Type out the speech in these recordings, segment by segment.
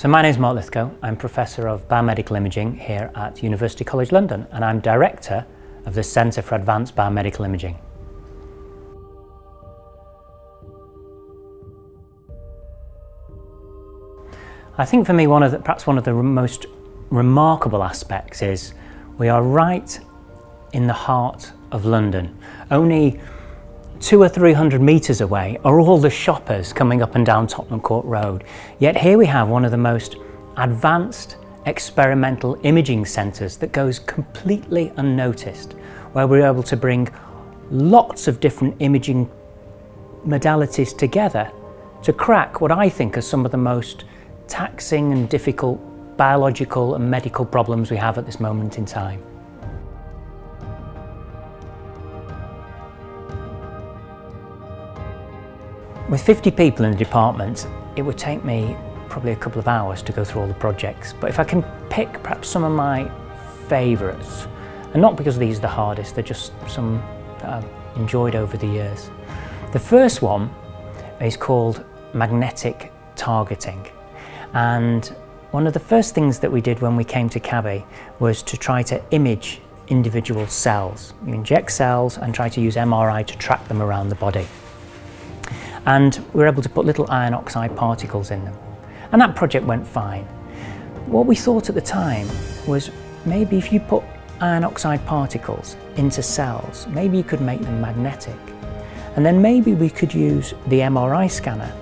So my name is Mark Lythgoe. I'm Professor of Biomedical Imaging here at University College London and I'm Director of the Centre for Advanced Biomedical Imaging. I think for me one of the, perhaps one of the most remarkable aspects is we are right in the heart of London. Only two or three hundred metres away are all the shoppers coming up and down Tottenham Court Road. Yet here we have one of the most advanced experimental imaging centres that goes completely unnoticed, where we're able to bring lots of different imaging modalities together to crack what I think are some of the most taxing and difficult biological and medical problems we have at this moment in time. With 50 people in the department, it would take me probably a couple of hours to go through all the projects. But if I can pick perhaps some of my favourites, and not because these are the hardest, they're just some that I've enjoyed over the years. The first one is called magnetic targeting. And one of the first things that we did when we came to CABI was to try to image individual cells. You inject cells and try to use MRI to track them around the body and we were able to put little iron oxide particles in them. And that project went fine. What we thought at the time was maybe if you put iron oxide particles into cells, maybe you could make them magnetic. And then maybe we could use the MRI scanner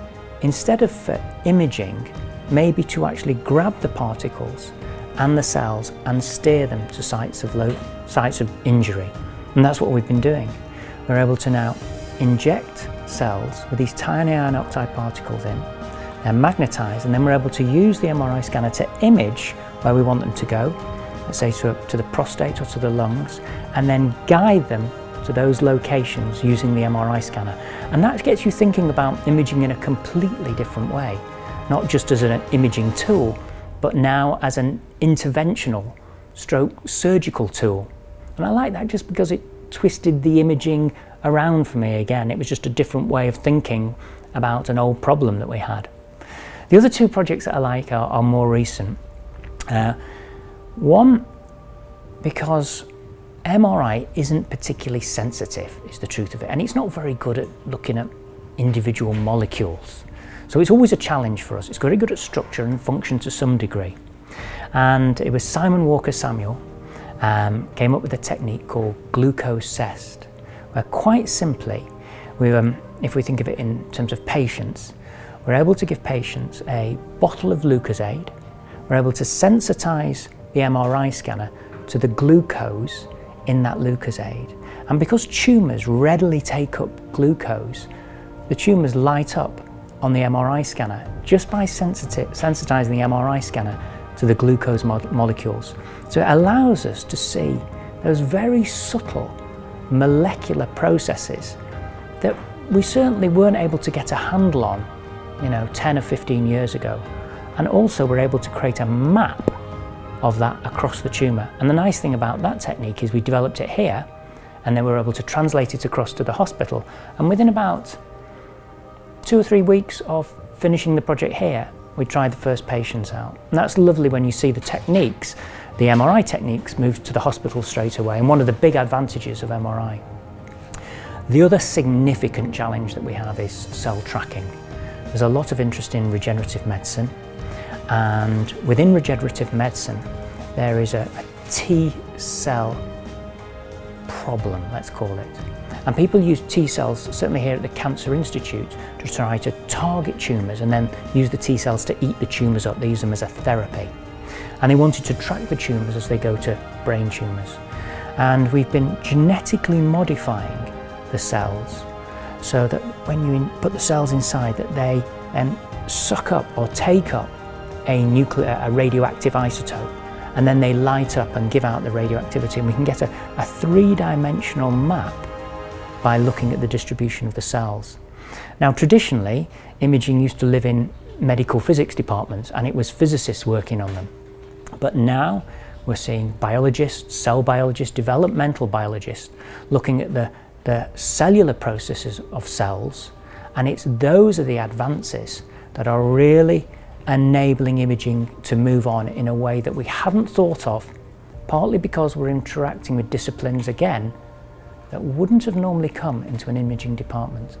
instead of for imaging, maybe to actually grab the particles and the cells and steer them to sites of, low, sites of injury. And that's what we've been doing. We're able to now inject cells with these tiny iron oxide particles in. They're magnetized and then we're able to use the MRI scanner to image where we want them to go, let's say to, to the prostate or to the lungs, and then guide them to those locations using the MRI scanner. And that gets you thinking about imaging in a completely different way, not just as an imaging tool, but now as an interventional stroke surgical tool. And I like that just because it twisted the imaging around for me again. It was just a different way of thinking about an old problem that we had. The other two projects that I like are, are more recent. Uh, one, because MRI isn't particularly sensitive, is the truth of it, and it's not very good at looking at individual molecules. So it's always a challenge for us. It's very good at structure and function to some degree. And it was Simon Walker Samuel um, came up with a technique called glucose CEST where quite simply, we, um, if we think of it in terms of patients, we're able to give patients a bottle of Lucozade, we're able to sensitize the MRI scanner to the glucose in that Lucozade. And because tumours readily take up glucose, the tumours light up on the MRI scanner just by sensitizing the MRI scanner to the glucose mo molecules. So it allows us to see those very subtle molecular processes that we certainly weren't able to get a handle on, you know, 10 or 15 years ago. And also we're able to create a map of that across the tumour. And the nice thing about that technique is we developed it here and then we were able to translate it across to the hospital. And within about two or three weeks of finishing the project here, we tried the first patients out. And that's lovely when you see the techniques the MRI techniques moved to the hospital straight away and one of the big advantages of MRI. The other significant challenge that we have is cell tracking. There's a lot of interest in regenerative medicine and within regenerative medicine there is a, a T cell problem, let's call it. And people use T cells, certainly here at the Cancer Institute, to try to target tumours and then use the T cells to eat the tumours up. They use them as a therapy and they wanted to track the tumours as they go to brain tumours. And we've been genetically modifying the cells so that when you put the cells inside that they then suck up or take up a nuclear, a radioactive isotope and then they light up and give out the radioactivity and we can get a, a three-dimensional map by looking at the distribution of the cells. Now traditionally imaging used to live in medical physics departments and it was physicists working on them. But now we're seeing biologists, cell biologists, developmental biologists looking at the, the cellular processes of cells. And it's those are the advances that are really enabling imaging to move on in a way that we hadn't thought of, partly because we're interacting with disciplines again that wouldn't have normally come into an imaging department.